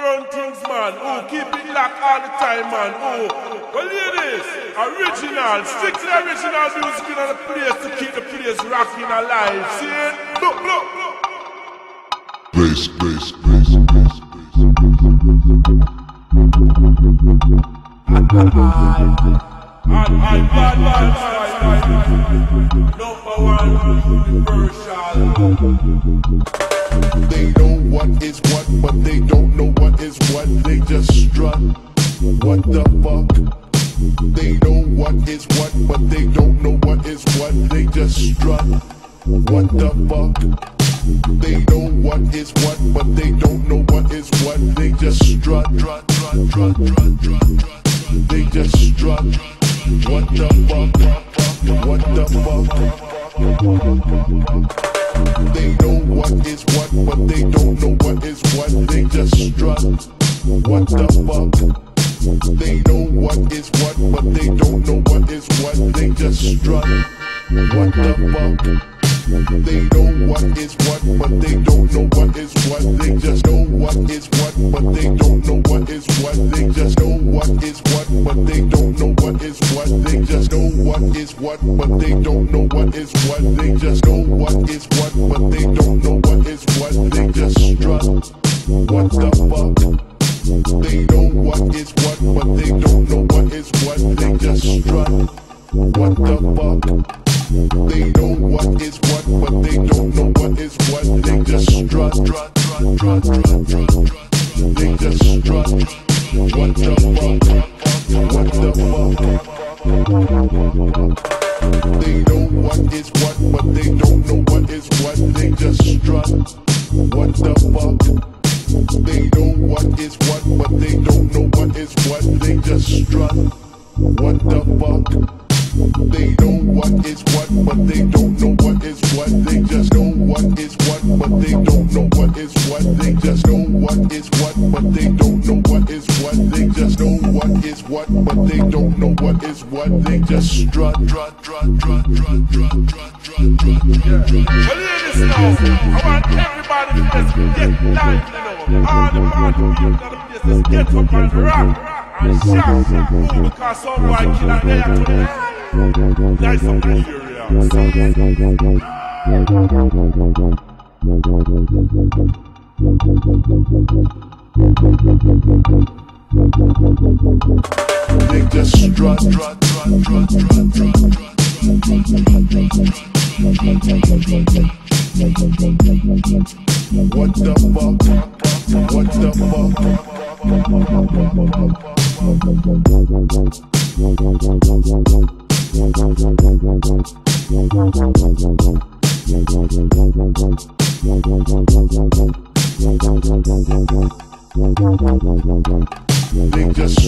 Run things, man. Oh, keep it locked all the time, man. Oh, well, ladies, original, strictly original music in the place to keep the place rocking alive. See it? Look, look, look. Bass, bass, bass, bass, And, and, bad, bad, bad, Number one, universal. They know what is what, but they don't know what is what. They just strut. What the fuck? They know what is what, but they don't know what is what. They just strut. What the fuck? They know what is what, but they don't know what is what. They just strut, strut, strut, strut, strut, strut. They just strut. What the fuck? What the fuck? They know what is but they don't know what is what. They just strut. What the fuck? They know what is what, but they don't know what is what. They just strut. What the fuck? They know what is what, but they don't know what is what. They just know what is what, but they don't know what is what. They just know what is what, but they don't know what is what. They just know what is what, but they don't know what is what. They just know what is what, but they don't know what is what. What the fuck? They know what is what, but they don't know what is what. They just strut. What the fuck? They know what is what, but they don't know what is what. They just strut, strut, strut, strut, strut, strut. They just strut. What the fuck? They know what is what, but they don't know what is what. They just strut. What the fuck? They know what is what, but they don't know what is what. They just strut. What the fuck? They know what is what, but they don't know what is what. They just know what is what, but they don't know what is what. They just know what is what, but they don't know what is what. They just know what is what, but they don't know what is what. They just strut, strut, strut, strut, strut, strut, strut, strut, strut, strut, strut. Well, ladies, now, I want everybody to just get live, you know. All the party people the place, just get up and rock and shout. Ooh, because some white killer there today. Nice from Nigeria. They just strut, strut, strut, strut, strut, strut, What the fuck? They just.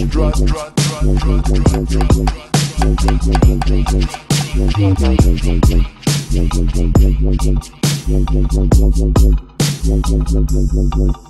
They just